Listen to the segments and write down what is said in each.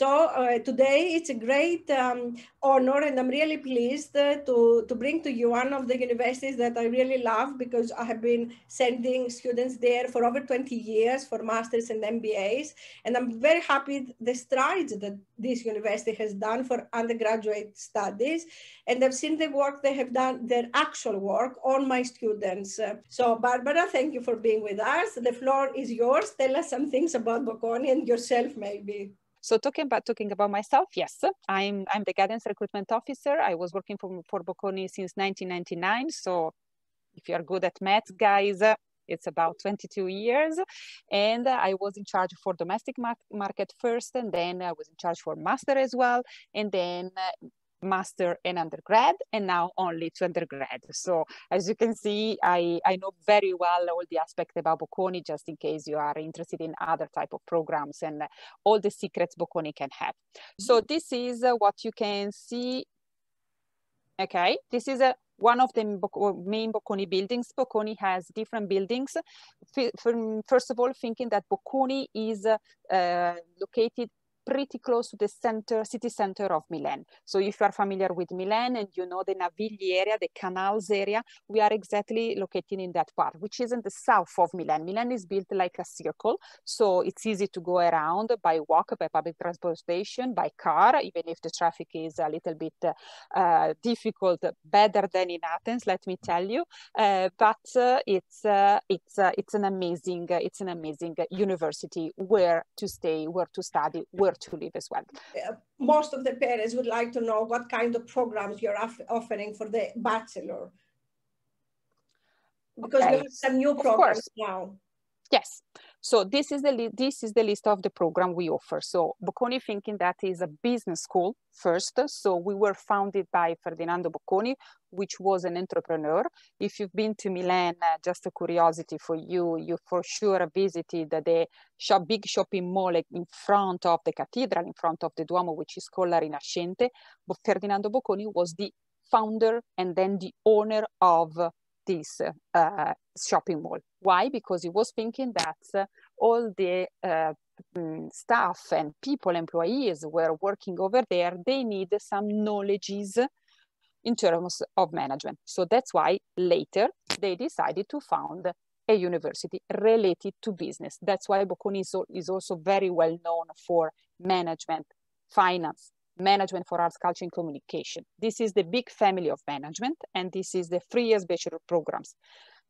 So uh, today it's a great um, honor and I'm really pleased uh, to, to bring to you one of the universities that I really love because I have been sending students there for over 20 years for masters and MBAs. And I'm very happy the strides that this university has done for undergraduate studies. And I've seen the work they have done, their actual work on my students. Uh, so Barbara, thank you for being with us. The floor is yours. Tell us some things about Bocconi and yourself maybe. So talking about talking about myself, yes, I'm I'm the guidance recruitment officer. I was working for for Bocconi since 1999. So if you are good at math, guys, it's about 22 years. And I was in charge for domestic market first, and then I was in charge for master as well. And then master and undergrad and now only to undergrad so as you can see i i know very well all the aspects about bocconi just in case you are interested in other type of programs and all the secrets bocconi can have so mm-hmm. this is what you can see okay this is a one of the main Bocconi buildings. Bocconi has different buildings. First of all, thinking that Bocconi is uh, located pretty close to the center, city center of Milan. So if you are familiar with Milan and you know the Navigli area, the canals area, we are exactly located in that part, which is in the south of Milan. Milan is built like a circle, so it's easy to go around by walk, by public transportation, by car, even if the traffic is a little bit uh, difficult, better than in Athens, let me tell you. Uh, but uh, it's uh, it's uh, it's an amazing it's an amazing university where to stay, where to study, where to live as well. Uh, most of the parents would like to know what kind of programs you're offering for the bachelor. Because okay. we have some new programs now. Yes. So this is the this is the list of the program we offer. So Bocconi Thinking that is a business school first. So we were founded by Ferdinando Bocconi, which was an entrepreneur. If you've been to Milan, uh, just a curiosity for you, you for sure visited the shop, big shopping mall in front of the cathedral, in front of the Duomo, which is called La Rinascente. But Ferdinando Bocconi was the founder and then the owner of this uh, shopping mall. Why? Because he was thinking that all the uh, mm, staff and people, employees were working over there, they need some knowledges in terms of management. So that's why later they decided to found a university related to business. That's why Bocconi is also very well known for management, finance, management for arts, culture, and communication. This is the big family of management, and this is the three years bachelor programs.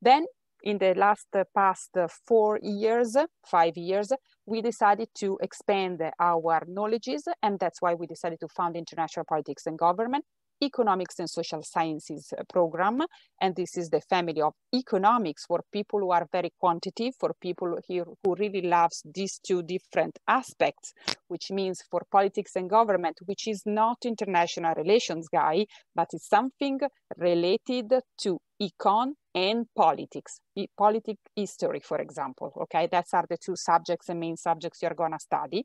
Then in the last uh, past uh, four years, five years, we decided to expand our knowledges, and that's why we decided to found International Politics and Government, economics and social sciences uh, program. And this is the family of economics for people who are very quantitative, for people here who really loves these two different aspects, which means for politics and government, which is not international relations guy, but it's something related to econ and politics, politic history, for example. Okay, that's are the two subjects and main subjects you're gonna study.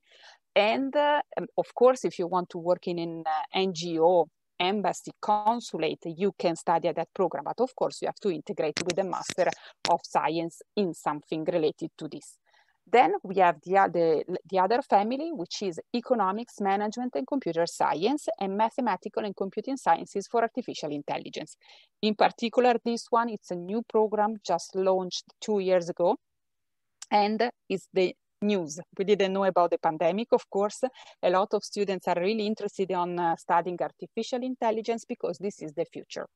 And uh, of course, if you want to work in an uh, NGO embassy, consulate, you can study at that program. But of course, you have to integrate with a Master of Science in something related to this. Then we have the other, the other family, which is economics, management, and computer science, and mathematical and computing sciences for artificial intelligence. In particular, this one, it's a new program just launched two years ago, and it's the news. We didn't know about the pandemic, of course. A lot of students are really interested on uh, studying artificial intelligence because this is the future,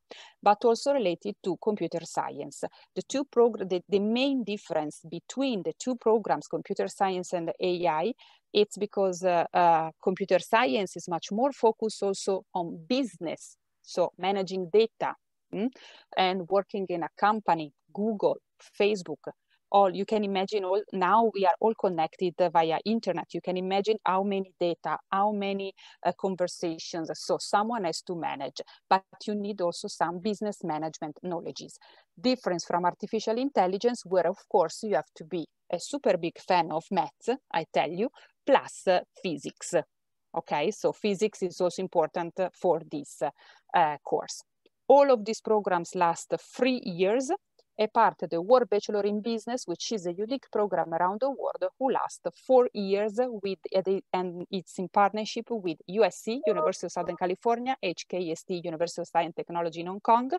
but also related to computer science. The two progr- the, the main difference between the two programs, computer science and AI, it's because uh, uh, computer science is much more focused also on business, so managing data mm, and working in a company, Google, Facebook, all you can imagine all now we are all connected via internet. You can imagine how many data how many uh, conversations so someone has to manage but you need also some business management knowledges. Difference from artificial intelligence where of course you have to be a super big fan of maths i tell you plus uh, physics. Okay so physics is also important for this uh, course. All of these programs last three years a part of the World Bachelor in Business, which is a unique program around the world who lasts four years with, and it's in partnership with USC, University of Southern California, HKST, University of Science and Technology in Hong Kong,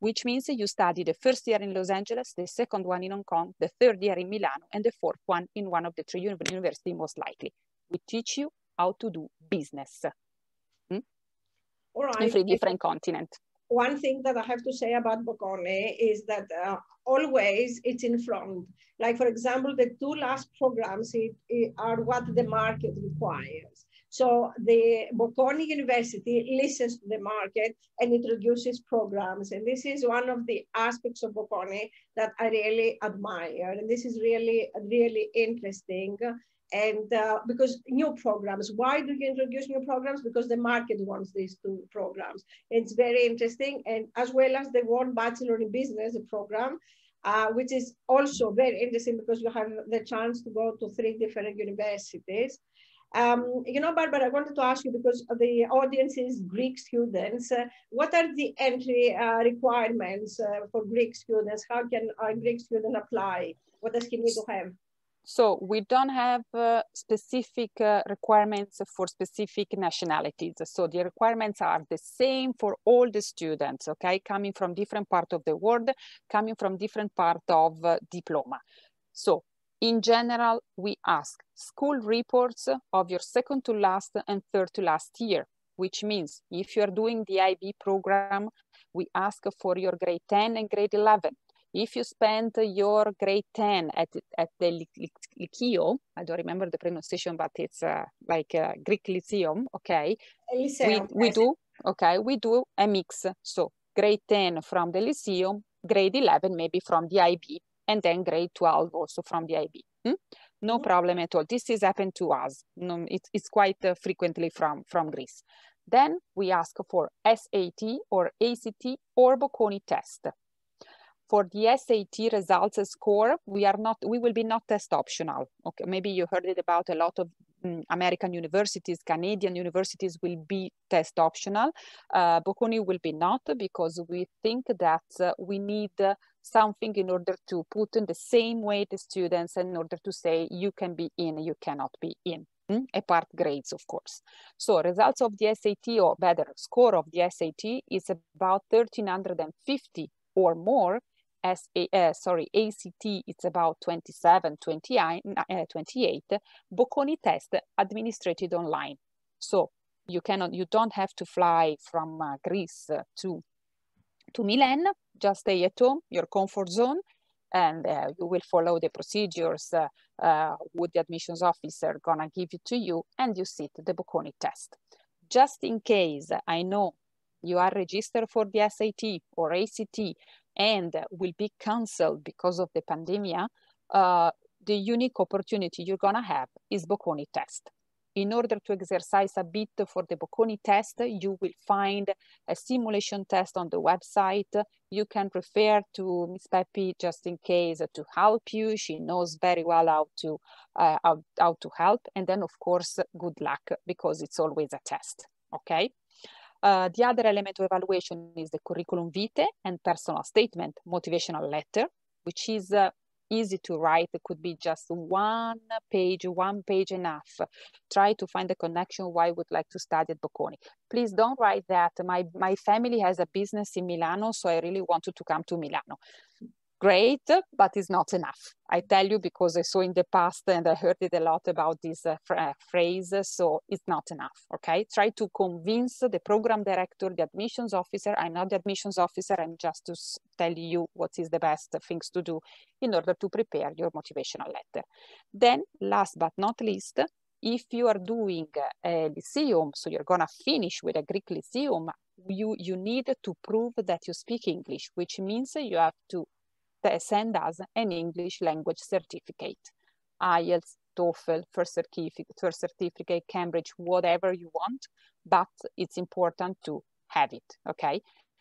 which means you study the first year in Los Angeles, the second one in Hong Kong, the third year in Milano, and the fourth one in one of the three universities most likely. We teach you how to do business hmm? All right. in three different continents one thing that I have to say about Bocconi is that uh, always it's in front. Like, for example, the two last programs it, it are what the market requires. So the Bocconi University listens to the market and introduces programs. And this is one of the aspects of Bocconi that I really admire. And this is really, really interesting and uh, because new programs why do you introduce new programs because the market wants these two programs it's very interesting and as well as the world bachelor in business program uh, which is also very interesting because you have the chance to go to three different universities um, you know, Barbara, I wanted to ask you because the audience is Greek students. Uh, what are the entry uh, requirements uh, for Greek students? How can a Greek student apply? What does he need to have? So we don't have uh, specific uh, requirements for specific nationalities. So the requirements are the same for all the students, okay, coming from different part of the world, coming from different part of uh, diploma. So in general, we ask school reports of your second to last and third to last year, which means if you're doing the IB program, we ask for your grade 10 and grade 11 if you spend your grade 10 at, at the Lyceum, I don't remember the pronunciation, but it's uh, like a Greek Lyceum, okay? Lyceum. We, we do, okay, we do a mix. So grade 10 from the Lyceum, grade 11 maybe from the IB, and then grade 12 also from the IB. Hmm? No mm-hmm. problem at all. This has happened to us. No, it, it's quite uh, frequently from, from Greece. Then we ask for SAT or ACT or Bocconi test for the SAT results score, we are not, we will be not test optional. Okay, maybe you heard it about a lot of um, American universities, Canadian universities will be test optional. Uh, Bocconi will be not because we think that uh, we need uh, something in order to put in the same way the students in order to say you can be in, you cannot be in. Mm? Apart grades, of course. So results of the SAT or better score of the SAT is about 1350 or more as a, uh, sorry, ACT, it's about 27, 29, uh, 28, Bocconi test administered online. So you cannot, you don't have to fly from uh, Greece to, to Milan, just stay at home, your comfort zone, and uh, you will follow the procedures uh, uh, with the admissions officer gonna give it to you and you sit the Bocconi test. Just in case I know you are registered for the SAT or ACT and will be canceled because of the pandemic, uh, the unique opportunity you're gonna have is Bocconi test. In order to exercise a bit for the Bocconi test, you will find a simulation test on the website. You can refer to Miss Peppy just in case to help you. She knows very well how to, uh, how, how to help. And then of course, good luck because it's always a test, okay? Uh, the other element of evaluation is the curriculum vitae and personal statement, motivational letter, which is uh, easy to write. It could be just one page, one page enough. Try to find the connection why I would like to study at Bocconi. Please don't write that my, my family has a business in Milano, so I really wanted to come to Milano great, but it's not enough. I tell you because I saw in the past and I heard it a lot about this uh, phrase, so it's not enough, okay? Try to convince the program director, the admissions officer, I'm not the admissions officer, I'm just to tell you what is the best things to do in order to prepare your motivational letter. Then, last but not least, if you are doing a lyceum, so you're gonna finish with a Greek lyceum, you, you need to prove that you speak English, which means you have to send us an English language certificate. IELTS, TOEFL, first certificate, first certificate, Cambridge, whatever you want, but it's important to have it, okay?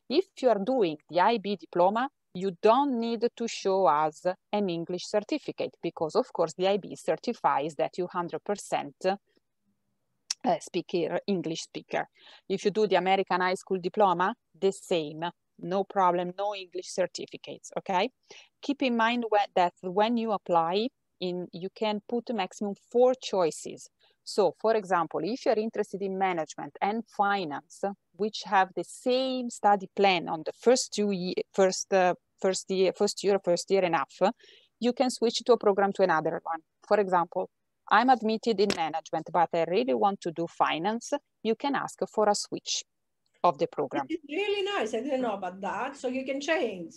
If you are doing the IB diploma, you don't need to show us an English certificate because of course the IB certifies that you 100% uh, speaker, English speaker. If you do the American high school diploma, the same no problem, no English certificates, okay? Keep in mind that when you apply, in you can put a maximum four choices. So for example, if you're interested in management and finance, which have the same study plan on the first two year, first, uh, first year, first year, first year and half, you can switch to a program to another one. For example, I'm admitted in management, but I really want to do finance. You can ask for a switch of the program. It's really nice. I didn't know about that. So you can change.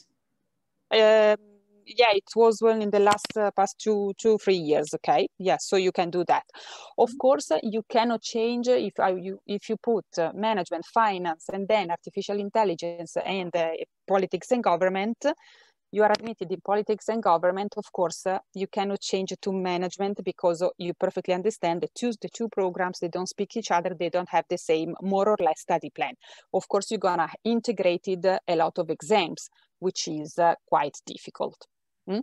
Um, yeah, it was well in the last uh, past two, two, three years. Okay, yeah, so you can do that. Of mm-hmm. course, uh, you cannot change if uh, you if you put uh, management, finance, and then artificial intelligence and uh, politics and government you are admitted in politics and government, of course, uh, you cannot change to management because you perfectly understand the two, the two programs, they don't speak each other, they don't have the same more or less study plan. Of course, you're gonna integrate a lot of exams, which is uh, quite difficult. Hmm?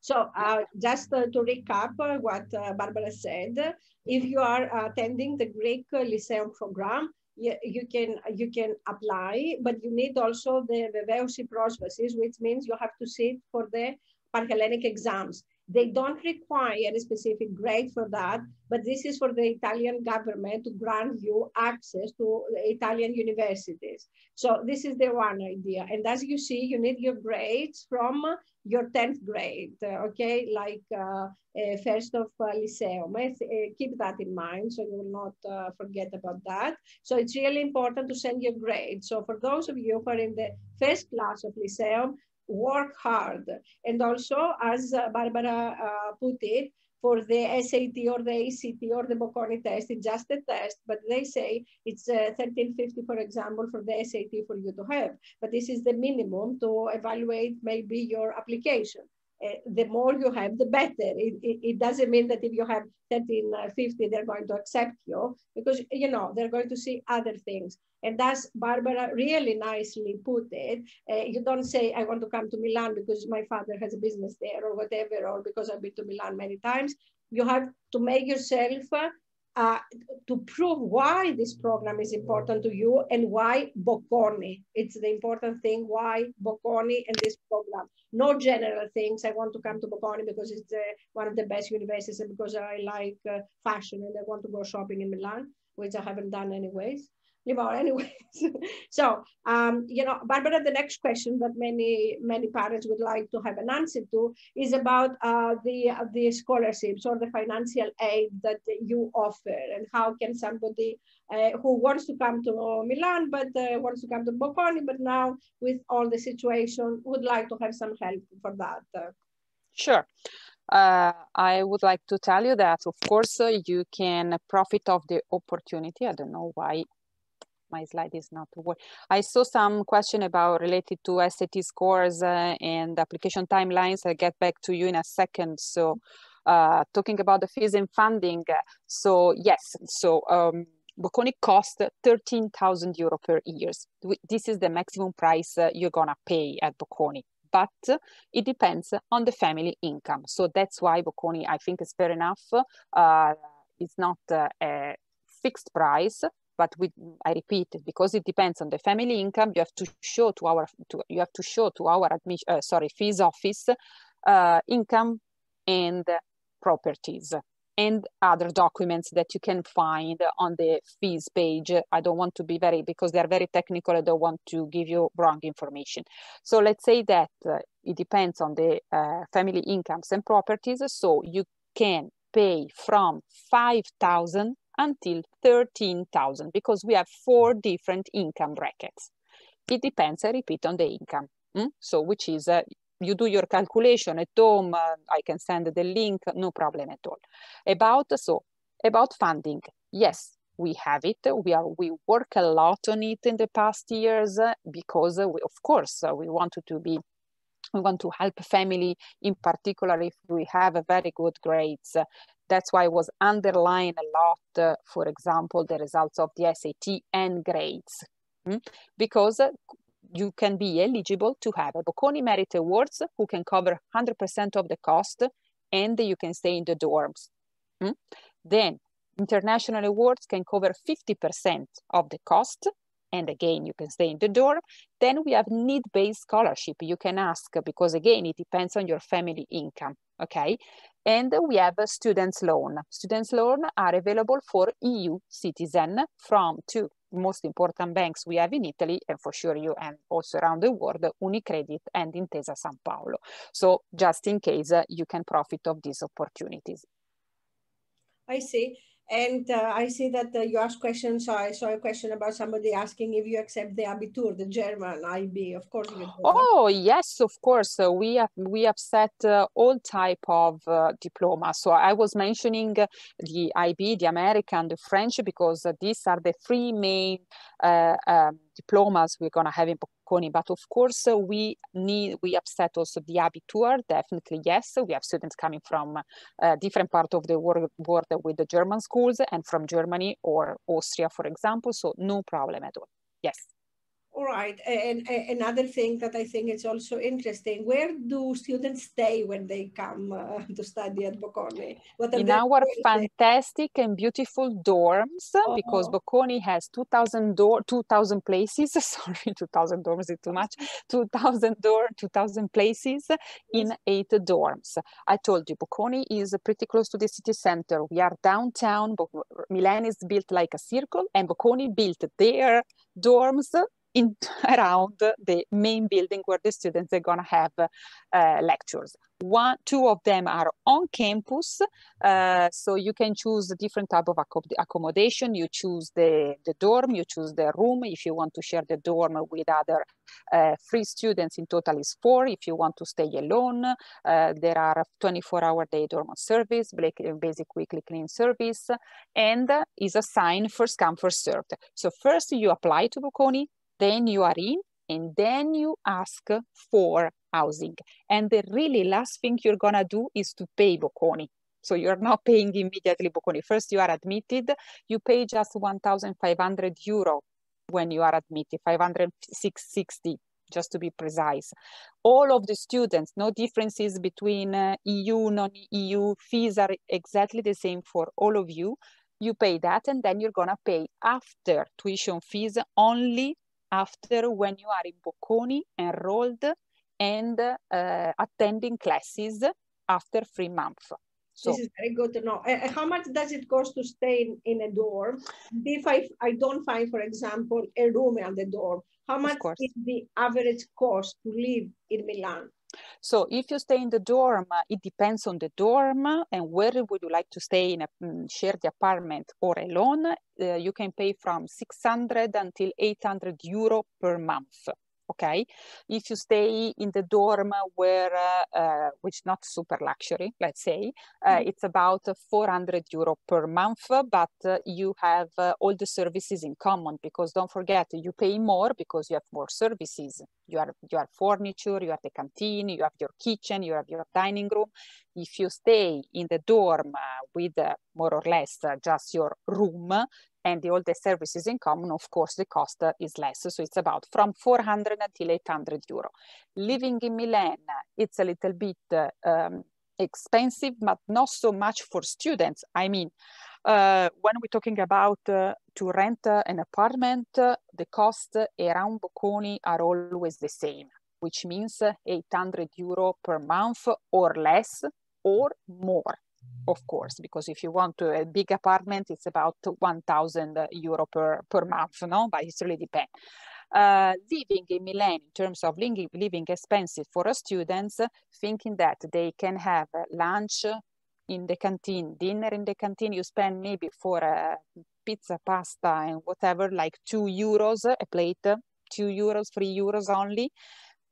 So uh, just uh, to recap uh, what uh, Barbara said, if you are attending the Greek Lyceum program, you, you can you can apply, but you need also the Veveusi prosbasis, which means you have to sit for the Panhellenic exams. They don't require a specific grade for that, but this is for the Italian government to grant you access to Italian universities. So this is the one idea. And as you see, you need your grades from your 10th grade, okay? Like uh, uh, first of uh, Lyceum. keep that in mind so you will not uh, forget about that. So it's really important to send your grades. So for those of you who are in the first class of Lyceum, work hard. And also, as uh, Barbara uh, put it, for the SAT or the ACT or the Bocconi test, it's just a test, but they say it's uh, 1350, for example, for the SAT for you to have. But this is the minimum to evaluate maybe your application. Uh, the more you have, the better. It, it, it, doesn't mean that if you have 1350, they're going to accept you because, you know, they're going to see other things. And that's Barbara really nicely put it. Uh, you don't say, I want to come to Milan because my father has a business there or whatever, or because I've been to Milan many times. You have to make yourself uh, to prove why this program is important to you and why Bocconi. It's the important thing, why Bocconi and this program. No general things. I want to come to Bocconi because it's uh, one of the best universities and because I like uh, fashion and I want to go shopping in Milan, which I haven't done anyways live out anyways. so, um, you know, Barbara, the next question that many, many parents would like to have an answer to is about uh, the, the scholarships or the financial aid that you offer and how can somebody uh, who wants to come to Milan, but uh, wants to come to Bocconi, but now with all the situation would like to have some help for that. Sure. Uh, I would like to tell you that, of course, uh, you can profit of the opportunity. I don't know why my slide is not working. I saw some question about related to SAT scores uh, and application timelines. I'll get back to you in a second. So uh, talking about the fees and funding. So yes, so um, Bocconi cost 13,000 euro per year. This is the maximum price uh, you're gonna pay at Bocconi but it depends on the family income. So that's why Bocconi, I think, is fair enough. Uh, it's not uh, a fixed price, but we, I repeat, because it depends on the family income, you have to show to our, to, you have to show to our admission, uh, sorry, fees office, uh, income and properties and other documents that you can find on the fees page. I don't want to be very, because they're very technical, I don't want to give you wrong information. So let's say that uh, it depends on the uh, family incomes and properties. So you can pay from 5,000 until 13,000 because we have four different income brackets. It depends, I repeat, on the income. Mm? So which is, uh, you do your calculation at home, uh, I can send the link, no problem at all. About, so, about funding, yes, we have it. We are we work a lot on it in the past years uh, because uh, we, of course uh, we wanted to be we want to help family in particular if we have very good grades that's why I was underlined a lot, uh, for example, the results of the SAT and grades, mm? because uh, you can be eligible to have a Bocconi Merit Awards who can cover 100% of the cost and you can stay in the dorms. Mm? Then international awards can cover 50% of the cost and again, you can stay in the dorm. Then we have need-based scholarship. You can ask because again, it depends on your family income, okay? And we have a student's loan. Students' loan are available for EU citizen from two most important banks we have in Italy and for sure you and also around the world, Unicredit and Intesa San Paolo. So just in case uh, you can profit of these opportunities. I see. And uh, I see that uh, you asked questions. I saw a question about somebody asking if you accept the Abitur, the German IB. Of course. Oh yes, of course. So we have we have set uh, all type of uh, diploma. So I was mentioning uh, the IB, the American, the French, because uh, these are the three main um, diplomas we're gonna have in But of course, uh, we need we upset also the Abitur. Definitely yes. We have students coming from uh, different part of the world, world with the German schools and from Germany or Austria, for example. So no problem at all. Yes. All right. And, and, another thing that I think is also interesting, where do students stay when they come uh, to study at Bocconi? What in our fantastic and beautiful dorms, uh-huh. because Bocconi has 2,000 door, 2,000 places, sorry, 2,000 dorms is too much, 2,000 door, 2,000 places in eight dorms. I told you, Bocconi is pretty close to the city center. We are downtown, Milan is built like a circle and Bocconi built their dorms in around the main building where the students are going to have uh, lectures. One, two of them are on campus, uh, so you can choose a different type of accommodation. You choose the, the dorm, you choose the room. If you want to share the dorm with other uh, free students, in total is four. If you want to stay alone, uh, there are 24-hour day dorm service, basic weekly clean service, and is assigned first come, first served. So first you apply to Bocconi, then you are in and then you ask for housing. And the really last thing you're gonna do is to pay Bocconi. So you're not paying immediately Bocconi. First you are admitted, you pay just 1,500 euro when you are admitted, 560 just to be precise. All of the students, no differences between uh, EU, non-EU, fees are exactly the same for all of you. You pay that and then you're gonna pay after tuition fees only after when you are in Bocconi enrolled and uh, attending classes after three months. So, this is very good to know. Uh, how much does it cost to stay in, in a dorm? If I, I don't find, for example, a room at the dorm, how much is the average cost to live in Milan? So if you stay in the dorm, uh, it depends on the dorm and where would you like to stay in a um, shared apartment or alone. Uh, you can pay from 600 until 800 euro per month okay? If you stay in the dorm where uh, uh, which not super luxury let's say uh, mm-hmm. it's about 400 euro per month but uh, you have uh, all the services in common because don't forget you pay more because you have more services. You are you have furniture you have the canteen you have your kitchen you have your dining room. If you stay in the dorm uh, with more or less just your room and the, all the services in common, of course, the cost is less. So it's about from 400 until 800 euro. Living in Milan, it's a little bit um, expensive, but not so much for students. I mean, uh, when we're talking about uh, to rent uh, an apartment, the costs around Bocconi are always the same, which means 800 euro per month or less or more of course, because if you want to, a big apartment, it's about 1,000 euro per, per month, no? But it really depends. Uh, living in Milan in terms of living, expensive for students, thinking that they can have lunch in the canteen, dinner in the canteen, you spend maybe for a pizza, pasta, and whatever, like two euros a plate, two euros, three euros only.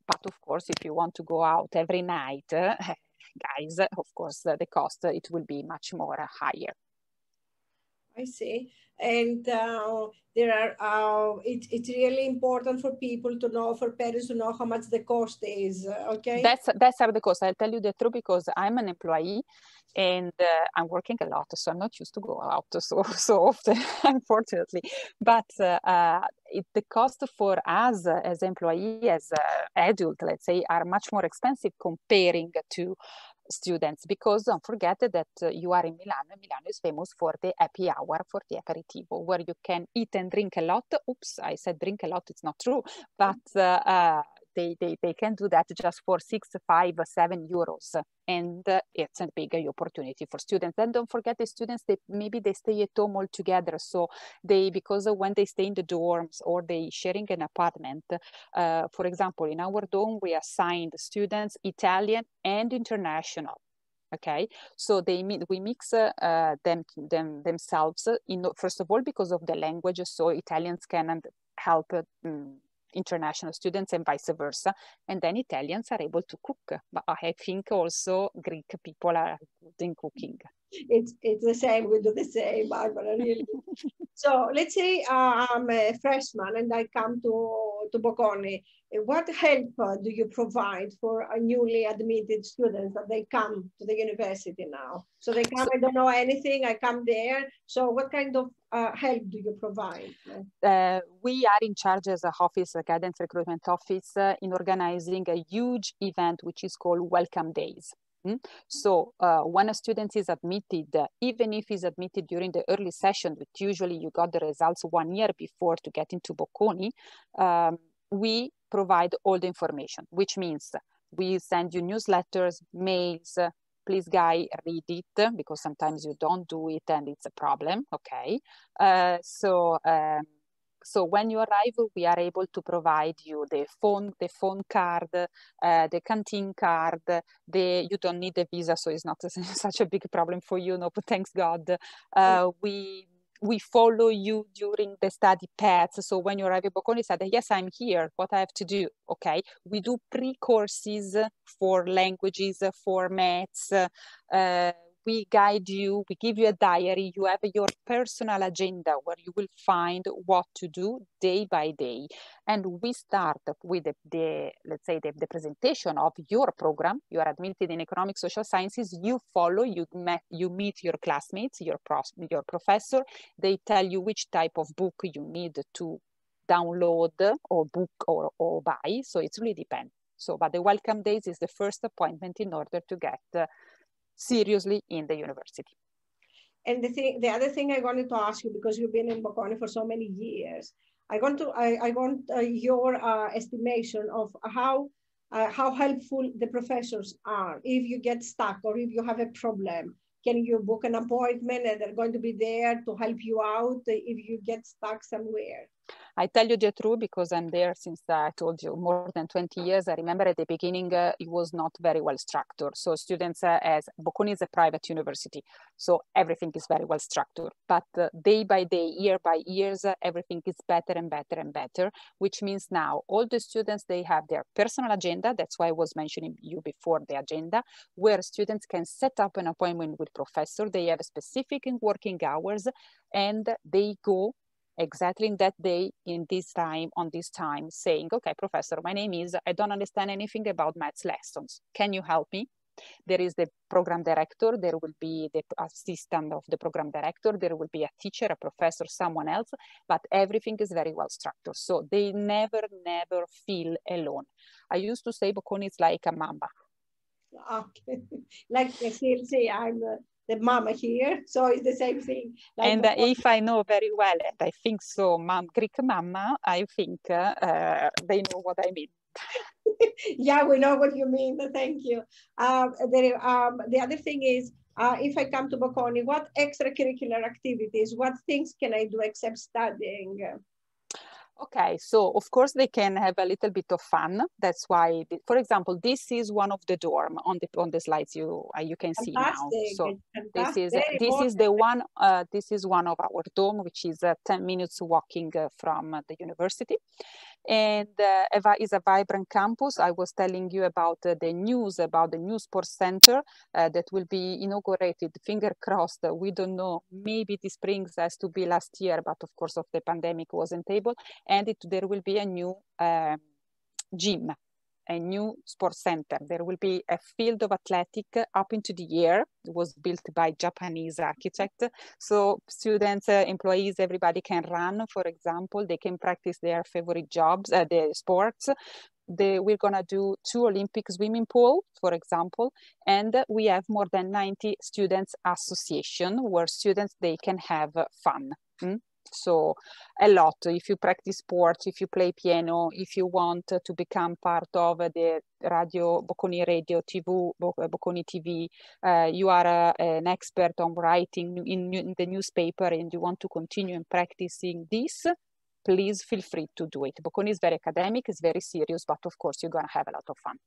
But of course, if you want to go out every night, guys, of course, the cost, it will be much more higher. I see. And uh, there are, uh, it, it's really important for people to know, for parents to know how much the cost is, uh, okay? That's, that's the cost. I'll tell you the truth because I'm an employee and uh, I'm working a lot, so I'm not used to go out so, so often, unfortunately. But uh, uh, it, the cost for us as employee, as adult, let's say, are much more expensive comparing to students because don't forget that uh, you are in Milano. Milano is famous for the happy hour, for the aperitivo, where you can eat and drink a lot. Oops, I said drink a lot. It's not true, but uh, uh, they, they, they can do that just for six, five, seven euros. And it's a big opportunity for students. And don't forget the students, they, maybe they stay at home all together. So they, because when they stay in the dorms or they sharing an apartment, uh, for example, in our dorm, we assigned students Italian and international okay so they we mix uh, them, them themselves in first of all because of the language so italians can help um, international students and vice versa. And then Italians are able to cook. But I think also Greek people are good in cooking. It's, it's the same, we do the same, Barbara, really. so let's say uh, I'm a freshman and I come to, to Bocconi. What help uh, do you provide for a newly admitted students that they come to the university now? So they come, I don't know anything, I come there. So what kind of uh, help do you provide? Uh, we are in charge as a office, a guidance recruitment office, uh, in organizing a huge event which is called Welcome Days. Mm? So uh, when a student is admitted, uh, even if he's admitted during the early session, which usually you got the results one year before to get into Bocconi, um, we provide all the information, which means we send you newsletters, mails, please guy read it because sometimes you don't do it and it's a problem okay uh, so um, so when you arrive we are able to provide you the phone the phone card uh, the canteen card the you don't need a visa so it's not such a big problem for you no thanks god uh, we we follow you during the study path. So when you arrive at Bocconi, said, yes, I'm here. What I have to do? Okay. We do pre-courses for languages, for maths, uh, we guide you, we give you a diary, you have your personal agenda where you will find what to do day by day. And we start with the, the let's say, the, the, presentation of your program. You are admitted in economic social sciences, you follow, you, met, you meet your classmates, your, pros, your professor, they tell you which type of book you need to download or book or, or buy. So it really depends. So, but the welcome days is the first appointment in order to get uh, seriously in the university. And the thing, the other thing I wanted to ask you, because you've been in Bocconi for so many years, I want to, I, I want uh, your uh, estimation of how, uh, how helpful the professors are if you get stuck or if you have a problem. Can you book an appointment and they're going to be there to help you out if you get stuck somewhere? I tell you the truth because I'm there since uh, I told you more than 20 years. I remember at the beginning uh, it was not very well structured. So students, uh, as Bocconi is a private university, so everything is very well structured. But uh, day by day, year by years, uh, everything is better and better and better. Which means now all the students they have their personal agenda. That's why I was mentioning you before the agenda, where students can set up an appointment with professor. They have specific working hours, and they go exactly in that day, in this time, on this time, saying, okay, professor, my name is, I don't understand anything about maths lessons. Can you help me? There is the program director, there will be the assistant of the program director, there will be a teacher, a professor, someone else, but everything is very well structured. So they never, never feel alone. I used to say Bocconi is like a mamba. Okay. like still say, I'm the mama here. So it's the same thing. Like and uh, if I know very well, and I think so, mom, Greek mama, I think uh, they know what I mean. yeah, we know what you mean. Thank you. Um, the, um, the other thing is, uh, if I come to Bocconi, what extracurricular activities, what things can I do except studying? Okay, so of course they can have a little bit of fun. That's why, for example, this is one of the dorm on the on the slides you uh, you can see now. So this is Very this important. is the one. Uh, this is one of our dorm, which is uh, ten minutes walking uh, from the university, and uh, is a vibrant campus. I was telling you about uh, the news about the new sports center uh, that will be inaugurated. Finger crossed. We don't know. Maybe this spring has to be last year, but of course, of the pandemic wasn't able. And it, there will be a new um, gym a new sports center. There will be a field of athletic up into the air. It was built by Japanese architect. So students, uh, employees, everybody can run, for example. They can practice their favorite jobs, uh, their sports. the, we're gonna do two Olympic swimming pool, for example, and we have more than 90 students association where students, they can have fun. Mm? So a lot, if you practice sports, if you play piano, if you want to become part of the Radio Bocconi Radio TV, Bocconi TV, uh, you are uh, an expert on writing in, in the newspaper and you want to continue in practicing this, please feel free to do it. Bocconi is very academic, it's very serious, but of course you're gonna have a lot of fun.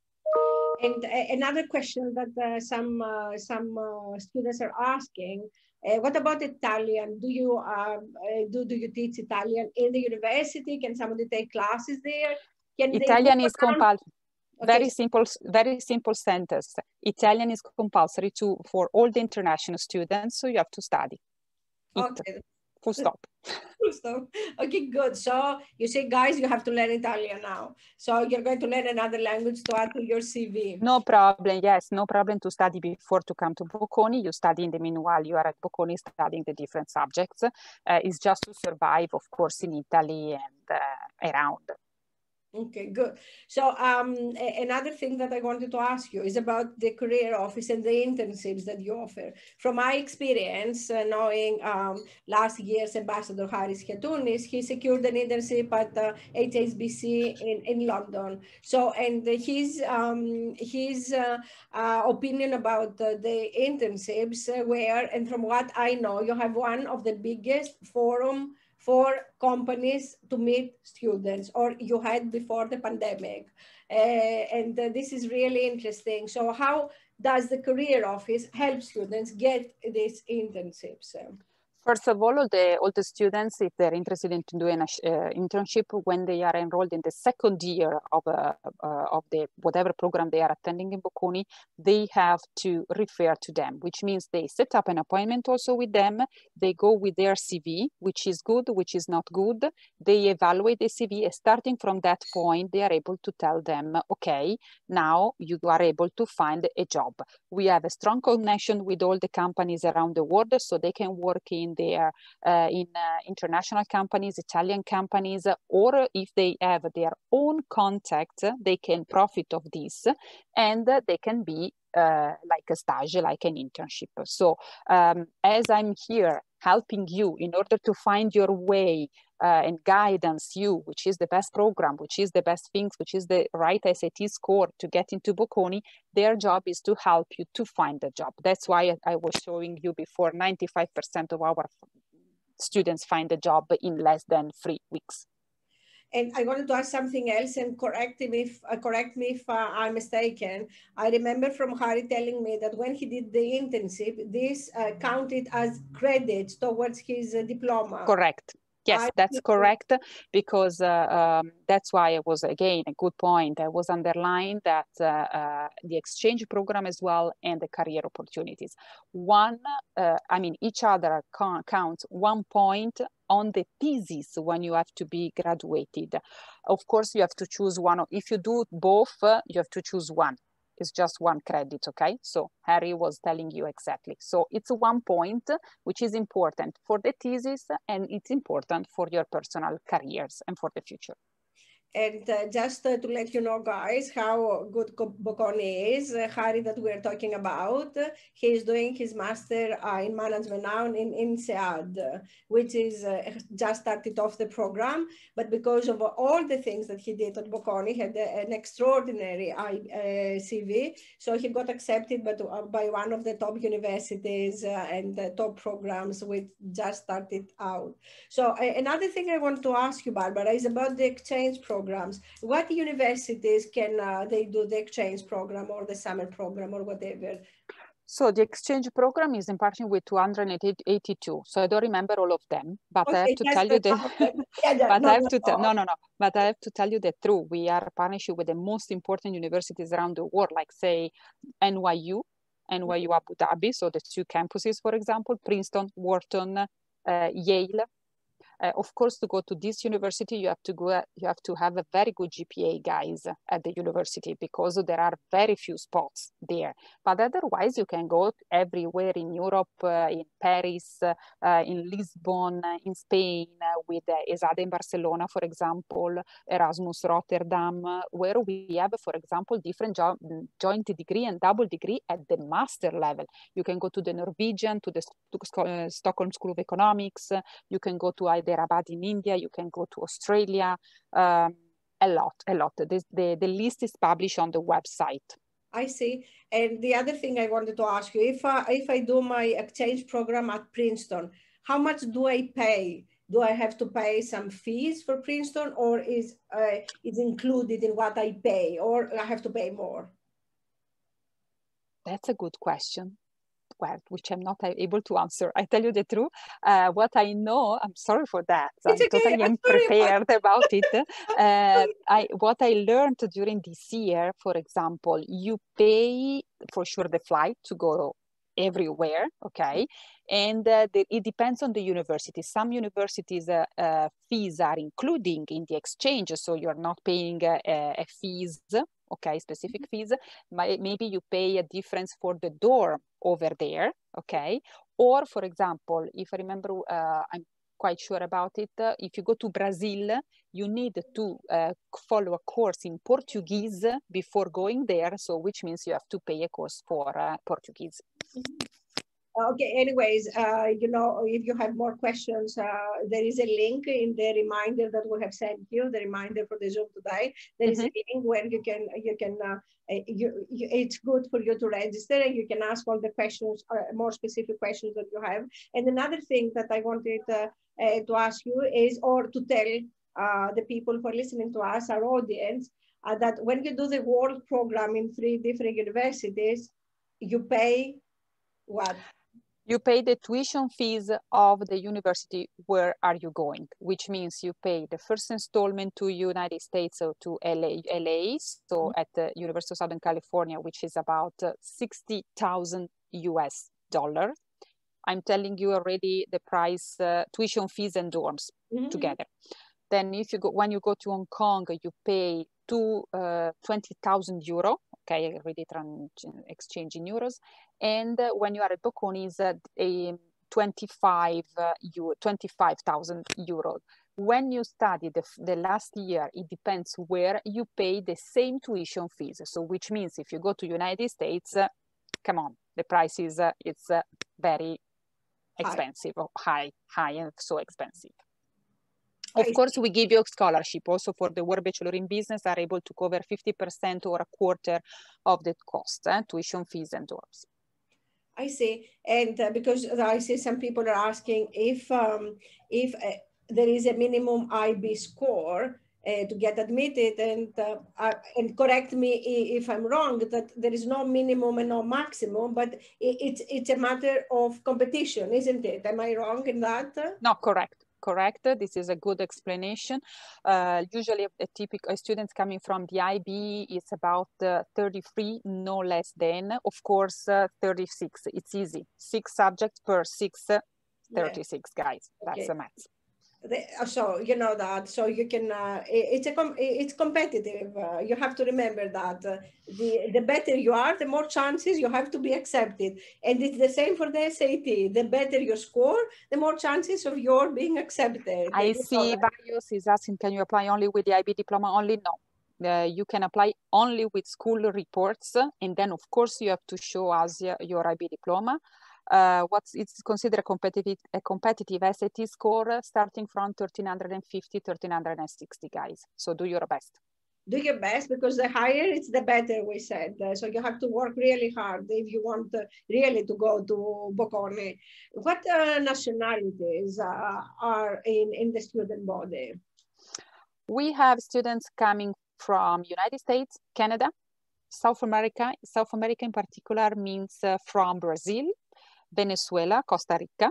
And another question that uh, some uh, some students are asking, uh, what about Italian? Do you um, uh, do do you teach Italian in the university? Can somebody take classes there? Can Italian is compulsory. Okay. Very simple, very simple sentence. Italian is compulsory to for all the international students, so you have to study. It. Okay, full stop. full stop. Okay, good. So you say, guys, you have to learn Italian now. So you're going to learn another language to add to your CV. No problem. Yes, no problem to study before to come to Bocconi. You study in the meanwhile you are at Bocconi studying the different subjects. Uh, it's just to survive, of course, in Italy and uh, around. Okay, good. So um, another thing that I wanted to ask you is about the career office and the internships that you offer. From my experience, uh, knowing um, last year's Ambassador Harris Khiatounis, he secured an internship at uh, HSBC in, in London. So, and his, um, his uh, uh opinion about the internships were, and from what I know, you have one of the biggest forum for companies to meet students or you had before the pandemic. Uh, and uh, this is really interesting. So how does the career office help students get these internships? First of all, all the, all the students, if they're interested in doing an uh, internship when they are enrolled in the second year of, uh, uh, of the whatever program they are attending in Bocconi, they have to refer to them, which means they set up an appointment also with them. They go with their CV, which is good, which is not good. They evaluate the CV. And starting from that point, they are able to tell them, okay, now you are able to find a job. We have a strong connection with all the companies around the world, so they can work in in their uh, in uh, international companies, Italian companies, or if they have their own contact, they can profit of this, and they can be uh, like a stage, like an internship. So um, as I'm here helping you in order to find your way uh, and guidance you, which is the best program, which is the best things, which is the right SAT score to get into Bocconi, their job is to help you to find a job. That's why I was showing you before 95% of our students find a job in less than three weeks. And I wanted to ask something else and correct me if uh, correct me if uh, I'm mistaken. I remember from Harry telling me that when he did the internship, this uh, counted as credit towards his uh, diploma. Correct. Yes, that's correct, because uh, um, that's why it was, again, a good point. I was underlined that uh, uh, the exchange program as well and the career opportunities. One, uh, I mean, each other counts one point on the thesis when you have to be graduated. Of course, you have to choose one. If you do both, you have to choose one is just one credit, okay? So Harry was telling you exactly. So it's one point, which is important for the thesis and it's important for your personal careers and for the future. And uh, just uh, to let you know, guys, how good Bocconi is, uh, Harry that we're talking about, he's doing his master uh, in management now in, in INSEAD, which is uh, just started off the program. But because of all the things that he did at Bocconi, he had an extraordinary uh, CV. So he got accepted by, by one of the top universities and top programs which just started out. So another thing I want to ask you, Barbara, is about the exchange program programs. What universities can uh, they do the exchange program or the summer program or whatever? So the exchange program is in partnership with 282. So I don't remember all of them, but okay, I have to tell you the. yeah, but no, I have to tell no, no, no. But I have to tell you the truth. We are partnership with the most important universities around the world, like say NYU, NYU Abu Dhabi. So the two campuses, for example, Princeton, Wharton, uh, Yale, Uh, of course, to go to this university, you have to go. You have to have a very good GPA, guys, at the university because there are very few spots there. But otherwise, you can go everywhere in Europe, uh, in Paris, uh, in Lisbon, in Spain, uh, with ESADE in Barcelona, for example, Erasmus Rotterdam, where we have, for example, different jo joint degree and double degree at the master level. You can go to the Norwegian, to the to, uh, Stockholm School of Economics. you can go to Hyderabad in India. You can go to Australia. Um, a lot, a lot. This, the, the list is published on the website. I see. And the other thing I wanted to ask you, if I, if I do my exchange program at Princeton, how much do I pay? Do I have to pay some fees for Princeton or is uh, is included in what I pay or I have to pay more? That's a good question well, which I'm not able to answer. I tell you the truth. Uh, what I know, I'm sorry for that. It's I'm okay. totally I'm unprepared about it. Uh, I what I learned during this year, for example, you pay for sure the flight to go everywhere okay and uh, the, it depends on the university some universities uh, uh, fees are including in the exchange so you're not paying uh, a fees okay specific mm-hmm. fees maybe you pay a difference for the dorm over there okay or for example if i remember uh, i'm quite sure about it uh, if you go to brazil you need to uh, follow a course in portuguese before going there so which means you have to pay a course for uh, portuguese mm-hmm. Okay, anyways, uh, you know, if you have more questions, uh, there is a link in the reminder that we have sent you, the reminder for the Zoom today. There mm -hmm. is a mm-hmm. link where you can, you can, uh, uh, you, you, it's good for you to register and you can ask all the questions, uh, more specific questions that you have. And another thing that I wanted uh, to ask you is, or to tell the people who are listening to us, our audience, that when you do the world program in three different universities, you pay what? You pay the tuition fees of the university where are you going which means you pay the first installment to united states or to la la so mm -hmm. at the university of southern california which is about uh, 60000 us dollars i'm telling you already the price uh, tuition fees and dorms mm -hmm. together then if you go when you go to hong kong you pay to uh, 20000 euro okay already exchange in euros and when you are at Bocconi is a 25 uh, euro, 25,000 euros. When you study the, the last year, it depends where you pay the same tuition fees. So which means if you go to United States, uh, come on, the price is uh, it's uh, very expensive, high. high, high and so expensive. Of course, we give you a scholarship also for the World Bachelor in Business are able to cover 50% or a quarter of the cost, eh, tuition fees and dorms. I see. And uh, because I see some people are asking if um, if uh, there is a minimum IB score uh, to get admitted, and uh, and correct me if I'm wrong that there is no minimum and no maximum, but it, it's it's a matter of competition, isn't it? Am I wrong in that? Not correct correct. This is a good explanation. Uh, usually a typical students coming from the IB is about uh, 33, no less than, of course, uh, 36. It's easy. Six subjects per six, 36 yeah. guys. That's okay. the math so you know that so you can uh, it's a it's competitive uh, you have to remember that uh, the the better you are the more chances you have to be accepted. And it's the same for the SAT the better your score the more chances of your being accepted. I see Bios is asking can you apply only with the IB diploma only? No. Uh, you can apply only with school reports and then of course you have to show us your IB diploma uh, what's it's considered a competitive a competitive SAT score starting from 1350 1360 guys. So do your best. Do your best because the higher it's the better we said. Uh, so you have to work really hard if you want uh, really to go to Bocconi what uh, nationalities uh, are in in the student body? We have students coming from United States Canada South America. South America in particular means uh, from Brazil Venezuela, Costa Rica.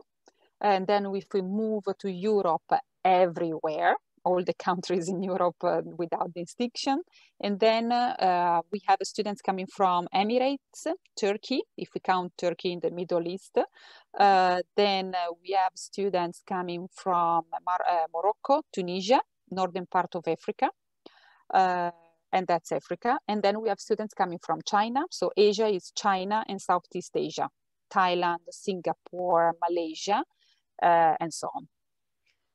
And then if we move to Europe, everywhere, all the countries in Europe uh, without distinction. And then uh, we have students coming from Emirates, Turkey, if we count Turkey in the Middle East. Uh, then uh, we have students coming from Mar uh, Morocco, Tunisia, northern part of Africa. and that's Africa. And then we have students coming from China. So Asia is China and Southeast Asia, Thailand, Singapore, Malaysia, and so on.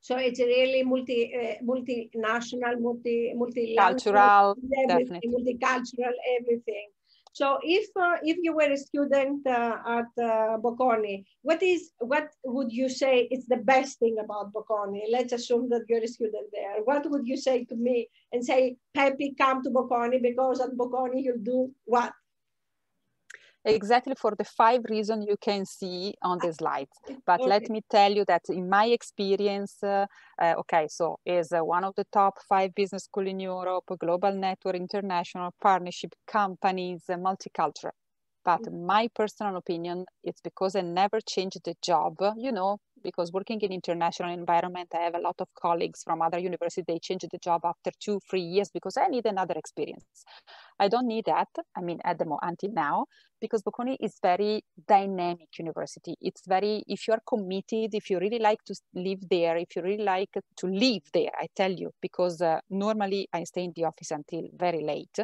So it's really multi uh, multinational, multi multicultural, definitely. multicultural, everything. So if uh, if you were a student uh, at uh, Bocconi, what is what would you say is the best thing about Bocconi? Let's assume that you're a student there. What would you say to me and say, Peppy, come to Bocconi because at Bocconi you'll do what? Exactly for the five reasons you can see on the slides. But okay. let me tell you that in my experience, uh, uh, okay, so is uh, one of the top five business school in Europe, global network, international partnership companies, uh, multicultural. But mm. my personal opinion, it's because I never changed the job, you know, because working in international environment, I have a lot of colleagues from other universities, they change the job after two, three years because I need another experience. I don't need that. I mean, at the moment, until now, because Bocconi is very dynamic university. It's very, if you are committed, if you really like to live there, if you really like to live there, I tell you, because uh, normally I stay in the office until very late,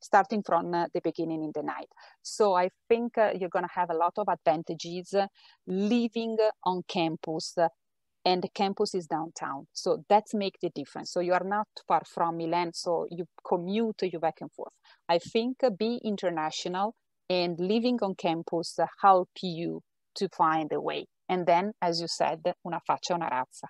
starting from uh, the beginning in the night. So I think uh, you're going to have a lot of advantages uh, living on campus and the campus is downtown. So that's make the difference. So you are not far from Milan, so you commute, you back and forth. I think uh, be international and living on campus help you to find a way. And then, as you said, una faccia, una razza.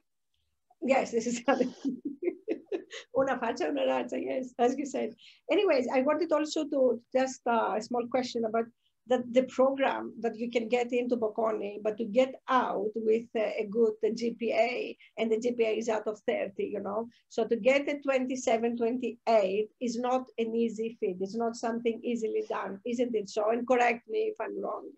Yes, this is una faccia, una razza, yes, as you said. Anyways, I wanted also to just uh, a small question about the, the program that you can get into Bocconi, but to get out with a, a good GPA, and the GPA is out of 30, you know. So to get a 27, 28 is not an easy feat. It's not something easily done, isn't it? So, and correct me if I'm wrong.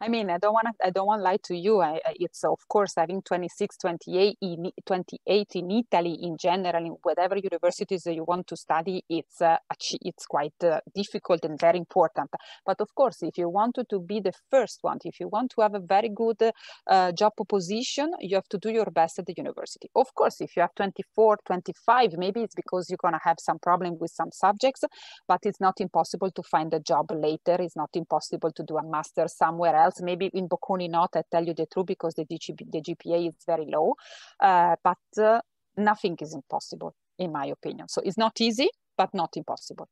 I mean, I don't want to, I don't want to lie to you. I, it's of course having 26, 28 in, 28 in Italy in general, in whatever universities you want to study, it's, uh, it's quite uh, difficult and very important. But of course, if you want to be the first one, if you want to have a very good uh, job position, you have to do your best at the university. Of course, if you have 24, 25, maybe it's because you're going to have some problem with some subjects, but it's not impossible to find a job later. It's not impossible to do a master somewhere else. Maybe in Bocconi not, I tell you the truth, because the, GP, the GPA is very low. Uh, but uh, nothing is impossible, in my opinion. So it's not easy, but not impossible.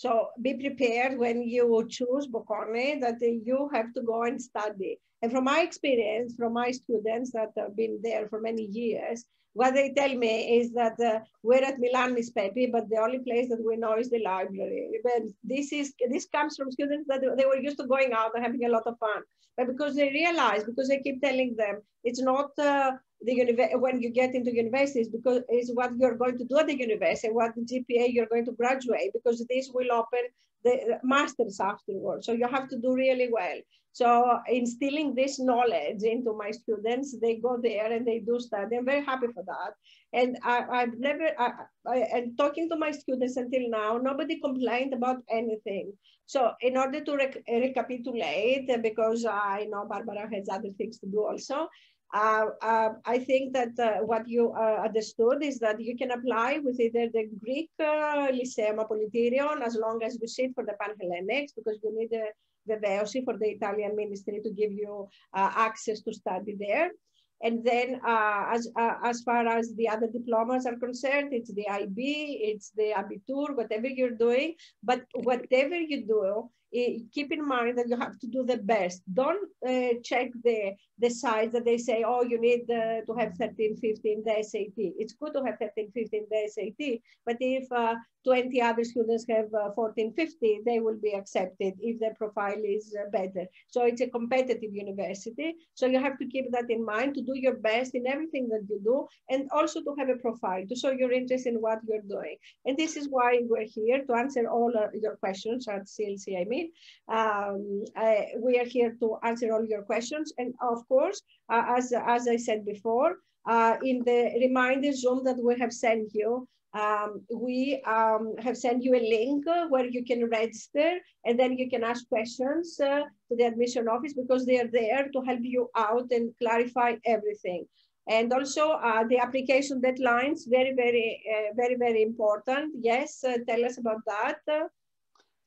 So be prepared when you choose Bocconi that you have to go and study. And from my experience, from my students that have been there for many years, what they tell me is that uh, we're at Milan, Miss Peppy, but the only place that we know is the library. But this is this comes from students that they were used to going out and having a lot of fun. But because they realize, because I keep telling them, it's not uh, the when you get into universities because it's what you're going to do at the university, what GPA you're going to graduate, because this will open the masters afterwards. So you have to do really well. So instilling this knowledge into my students, they go there and they do study. I'm very happy for that. And I, have never, I, I, and talking to my students until now, nobody complained about anything. So in order to rec recapitulate, because I know Barbara has other things to do also, uh, uh, I think that uh, what you uh, understood is that you can apply with either the Greek uh, Lyceum Apollitérion as long as you sit for the Panhellenics because you need the veveusi for the Italian ministry to give you uh, access to study there. And then as, as far as the other diplomas are concerned, it's the IB, it's the Abitur, whatever you're doing. But whatever you do, keep in mind that you have to do the best. Don't uh, check the, the sites that they say, oh, you need uh, to have 13, 15 the SAT. It's good to have 13, 15 the SAT, but if 20 other students have uh, 14, 50, they will be accepted if their profile is uh, better. So it's a competitive university. So you have to keep that in mind to do your best in everything that you do and also to have a profile to show your interest in what you're doing. And this is why we're here to answer all uh, your questions at CLC, I mean. Um, I, we are here to answer all your questions. And of course, uh, as, as I said before, uh, in the reminder Zoom that we have sent you, um, we um, have sent you a link where you can register and then you can ask questions uh, to the admission office because they are there to help you out and clarify everything. And also uh, the application deadlines, very, very, uh, very, very important. Yes, uh, tell us about that.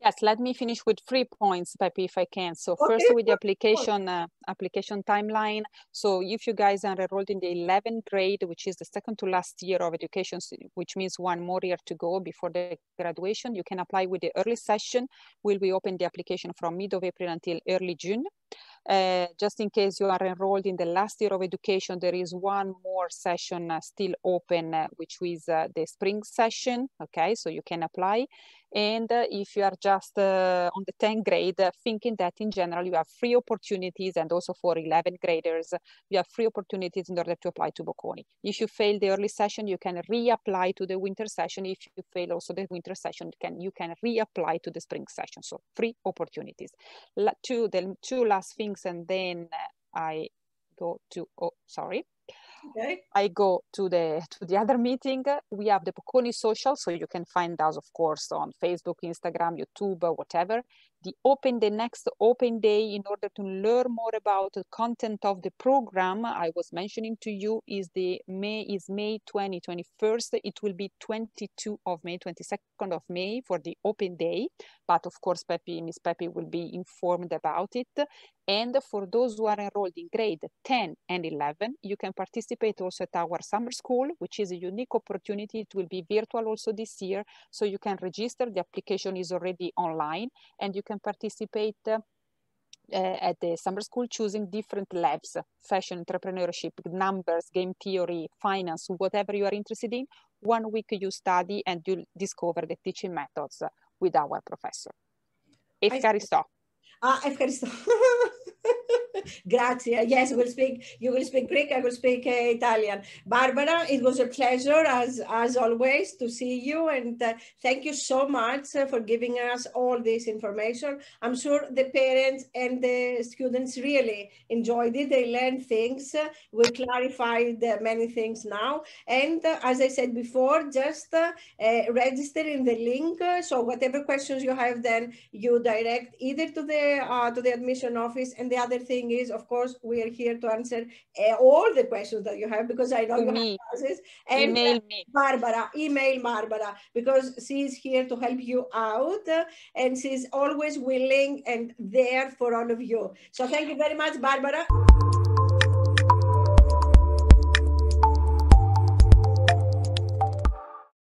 Yes, let me finish with three points, Pepi, if I can. So okay. first with the application uh, application timeline. So if you guys are enrolled in the 11th grade, which is the second to last year of education, which means one more year to go before the graduation, you can apply with the early session. We'll we open the application from mid of April until early June. Uh, just in case you are enrolled in the last year of education, there is one more session uh, still open, uh, which is uh, the spring session. Okay, so you can apply. And uh, if you are just uh, on the 10th grade, thinking that in general you have free opportunities, and also for 11th graders, you have free opportunities in order to apply to Bocconi. If you fail the early session, you can reapply to the winter session. If you fail also the winter session, you can, you can reapply to the spring session. So free opportunities. La two, the two last things, and then I go to, oh, sorry. Okay. I go to the to the other meeting. We have the Bocconi social, so you can find us, of course, on Facebook, Instagram, YouTube, whatever the open the next open day in order to learn more about the content of the program i was mentioning to you is the may is may 20 21st it will be 22 of may 22nd of may for the open day. But of course pepi miss pepi will be informed about it. And for those who are enrolled in grade 10 and 11 you can participate also at our summer school which is a unique opportunity. It will be virtual also this year. So you can register. The application is already online and you can can participate uh, at the summer school choosing different labs fashion entrepreneurship numbers game theory finance whatever you are interested in. One week you study and you discover the teaching methods with our professor. Efkaristo. Ah, Grazie. Yes, we'll speak. You will speak Greek. I will speak uh, Italian. Barbara, it was a pleasure as as always to see you, and uh, thank you so much uh, for giving us all this information. I'm sure the parents and the students really enjoyed it. They learned things. we clarified many things now, and uh, as I said before, just uh, uh, register in the link. so whatever questions you have, then you direct either to the to the admission office, and the other thing is, of course, we are here to answer uh, all the questions that you have because I know you me. have classes. And email me. Barbara, email Barbara because she's here to help you out uh, and she's always willing and there for all of you. So thank you very much, Barbara.